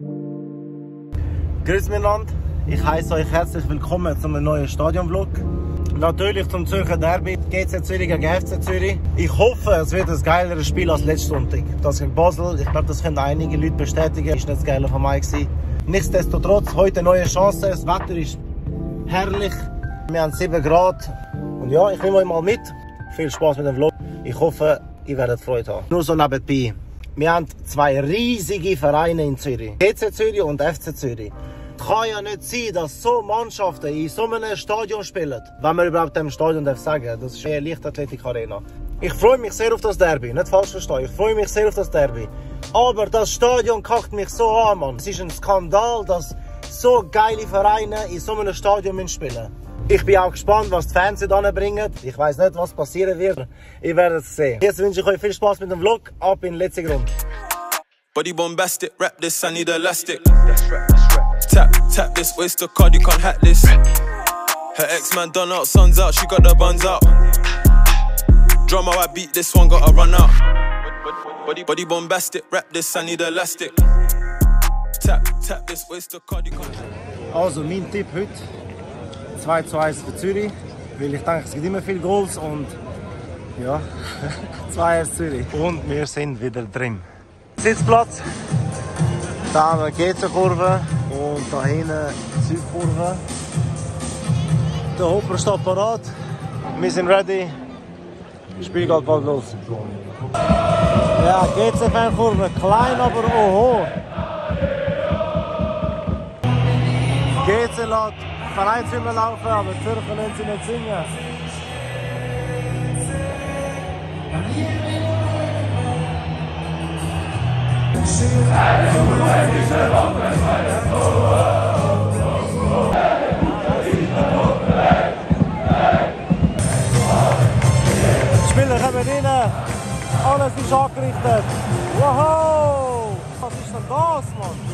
Grüß miteinander, ich heiße euch herzlich willkommen zu einem neuen Stadion-Vlog. Natürlich zum Zürcher Derby, GC Zürich gegen FC Zürich. Ich hoffe, es wird ein geileres Spiel als letzten Sonntag. Das in Basel, ich glaube, das können einige Leute bestätigen. Ist nicht das Geile von mir. Nichtsdestotrotz, heute neue Chance. Das Wetter ist herrlich. Wir haben 7 Grad. Und ja, ich nehme euch mal mit. Viel Spaß mit dem Vlog. Ich hoffe, ihr werdet Freude haben. Nur so nebenbei. Wir haben zwei riesige Vereine in Zürich. GC Zürich und FC Zürich. Es kann ja nicht sein, dass so Mannschaften in so einem Stadion spielen. Wenn man überhaupt dem Stadion darf sagen Das ist eine Leichtathletik-Arena. Ich freue mich sehr auf das Derby. Nicht falsch verstehen. Ich freue mich sehr auf das Derby. Aber das Stadion kackt mich so an, Mann. Es ist ein Skandal, dass so geile Vereine in so einem Stadion spielen Ich bin auch gespannt, was die Fans hier bringen. Ich weiß nicht, was passieren wird. Ich werde es sehen. Jetzt wünsche ich euch viel Spaß mit dem Vlog. Ab in den letzten Grund. Body bombastic, rap this, I need elastic. Tap, tap this, the card, you can't hack this. Her ex man done out, sun's out, she got the buns out. Drama, I beat this one, gotta run out. Body, body bombastic, rap this, I need elastic. Tap, tap this, the card, you can't hack Also, mein Tipp heute: 2 zu 1 für Zürich. Weil ich denke, es gibt immer viele Goals und ja, 2 1 Zürich. Und wir sind wieder drin. Sitzplatz. Da haben wir GC-Kurve und da hinten Südkurve. Der Hopper steht parat. Wir sind ready. Das Spiel geht bald los. Ja, GC-Fankurve. Klein, aber oho. GC lässt Vereinshymne laufen, aber Zürcher lassen sie nicht singen. Die Spieler kommen rein. Alles ist angerichtet. Wow! Was ist denn das, Mann?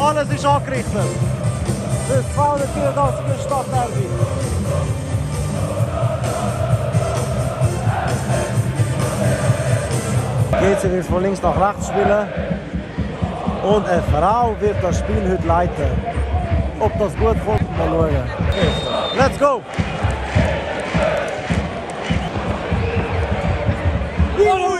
Alles ist. Für das 284. Stadtderby. GC wird von links nach rechts spielen. Und eine Frau wird das Spiel heute leiten. Ob das gut kommt, mal schauen. Let's go! Ui!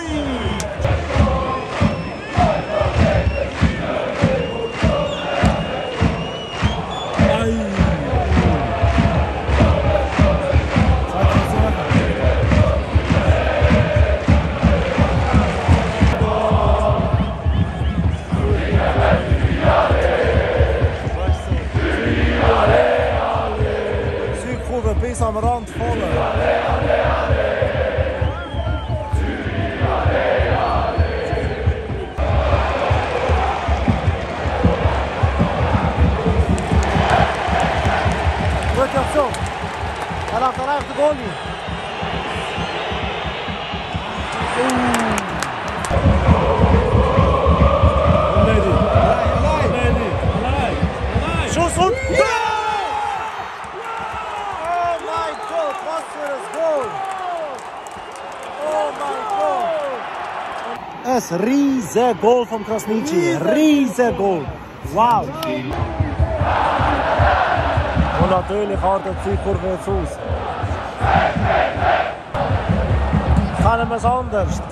Oh mein Gott, was für ein Goal! Oh mein Gott! Ein riesen Goal von Krasnitschi. Riesen Goal. Wow! Und natürlich hat der Zielkurve jetzt aus. Kann man es anders?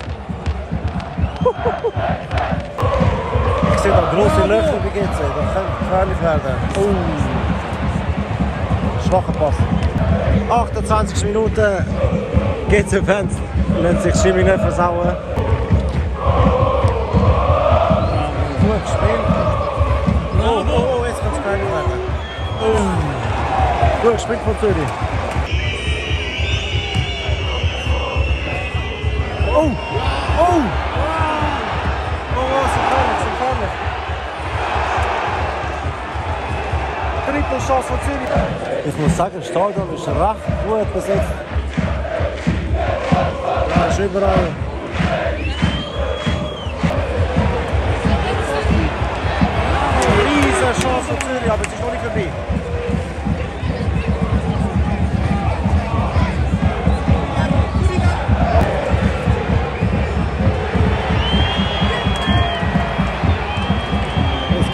Ich sehe da große Löcher bei GC. Das könnte gefährlich werden. Oh. Schwacher Pass. 28 Minuten. GC-Fans lassen sich Stimmung nicht versauen. Gut gespielt. Oh, oh, oh, jetzt kann es gefährlich werden. Oh. Gut gespielt von Zürich. Oh! Oh! Oh, oh, so gefährlich, so gefährlich. Dritte Chance von Zürich. Ich muss sagen, das Stadion ist recht gut besetzt. Ja, ist überall. Riesen Chance von Zürich, aber es ist noch nicht vorbei.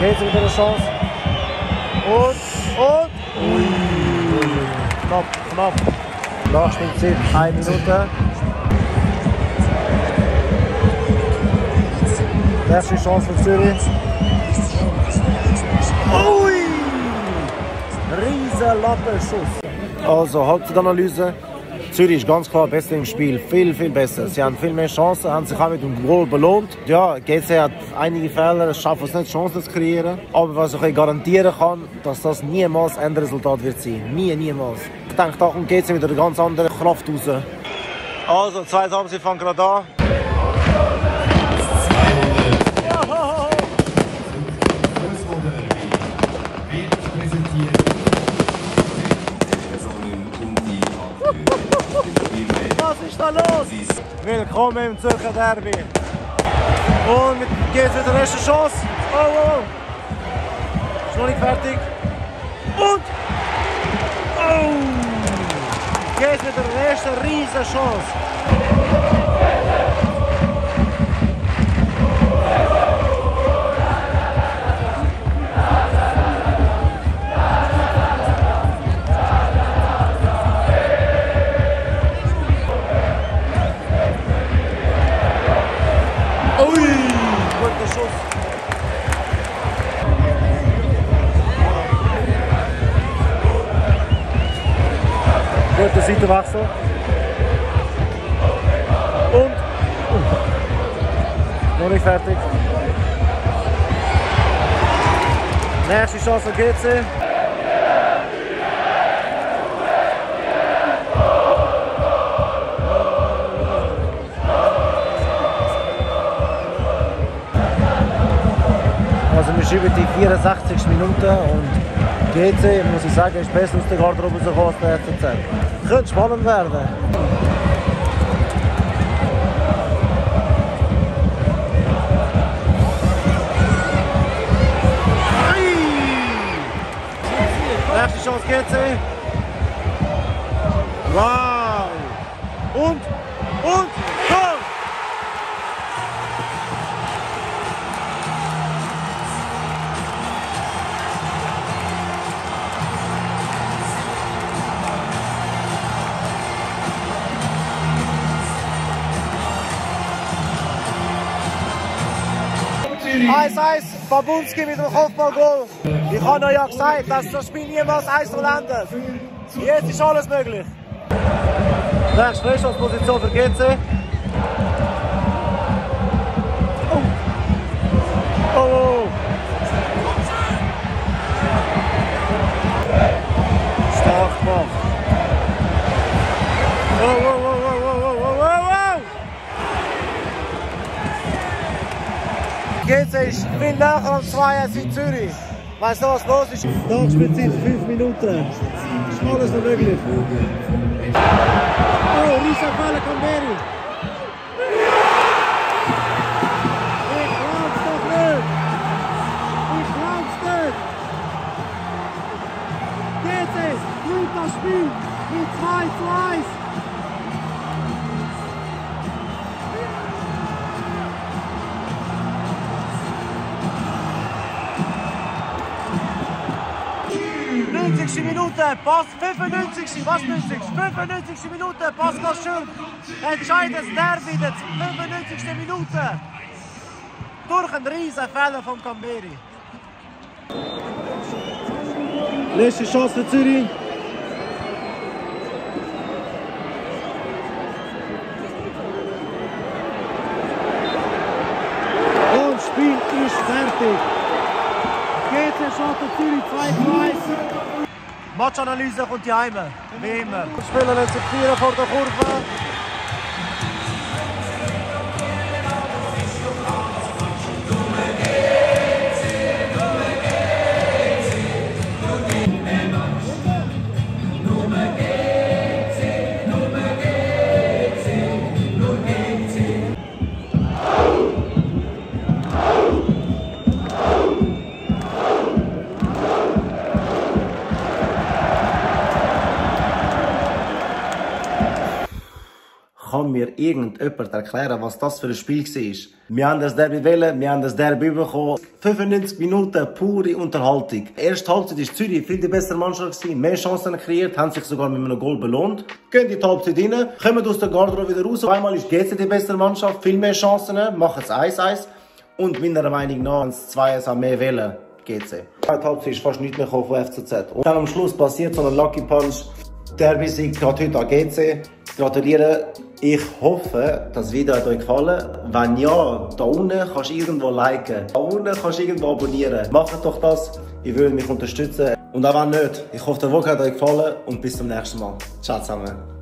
GC wieder eine Chance. Und, und. Ui. Knapp, knapp. Nachspielzeit, eine Minute. Nächste Chance für Zürich. Ui! Riesen Lattenschuss. Also, Halbzeitanalyse. Zürich ist ganz klar besser im Spiel, viel, viel besser. Sie haben viel mehr Chancen, haben sich auch mit dem Goal belohnt. Ja, GC hat einige Fehler, es schafft es nicht, Chancen zu kreieren. Aber was ich garantieren kann, dass das niemals ein Endresultat wird sein. Nie, niemals. Ich denke, da kommt GC wieder eine ganz andere Kraft raus. Also, zwei haben sie fangen gerade an. Was ist da los? Willkommen im Zürcher Derby. Und geht's wieder die erste Chance. Oh, oh, oh. Ist noch nicht fertig. Und. Oh. Geht's wieder die erste riesen Chance. Seitenwechsel. Und. Noch nicht fertig. Nächste Chance für GC. Also wir schreiben die 64 Minuten und GC, muss ich sagen, ist besser aus der Garderobe rausgekommen als der FCZ. Guts Wallenwerder. Letzte Chance, Ketze. Wow. Und Eins, Babunski mit dem Kopfballgoal. Ich habe euch ja gesagt, dass das Spiel niemals 1 0 endet. Jetzt ist alles möglich. Nächste Freistoßposition für GC. Oh. Oh, Ist viel näher am 2 als in Zürich. Weißt du, was los ist? Nachspielzeit 5 Minuten. Ist alles noch möglich. Oh, Risa Fälle Camberi. Nicht. GC gewinnt das Spiel mit 2 zu 1. Minute, Pass 95. Was 90? 95. Minute, Pascal Schön. Entscheidendes Derby, der 95. Minute. Durch einen riesen Fehler von Camberi. Letzte Chance für. Matchanalyse komt die Heime. Wie immer. Spielen jetzt im Vierer vor der Kurve. Kann mir irgendjemand erklären, was das für ein Spiel war. Wir haben das Derby wählen, wir haben das Derby bekommen. 95 Minuten pure Unterhaltung. Erste Halbzeit ist Zürich viel die bessere Mannschaft mehr Chancen kreiert, haben sich sogar mit einem Goal belohnt. Gehen die Halbzeit rein, kommen aus der Garderobe wieder raus. Einmal ist GC die bessere Mannschaft, viel mehr Chancen, machen es 1-1. Und meiner Meinung nach, wenn es 2 mehr wählen, GC. Die Halbzeit ist fast nicht mehr von FCZ. Und dann am Schluss passiert so ein Lucky Punch. Derby-Sieg geht heute an GC. Gratuliere. Ich hoffe, das Video hat euch gefallen. Wenn ja, da unten kannst du irgendwo liken. Da unten kannst du irgendwo abonnieren. Macht doch das. Ich würde mich unterstützen. Und auch wenn nicht, ich hoffe, der Vlog hat euch gefallen und bis zum nächsten Mal. Ciao zusammen.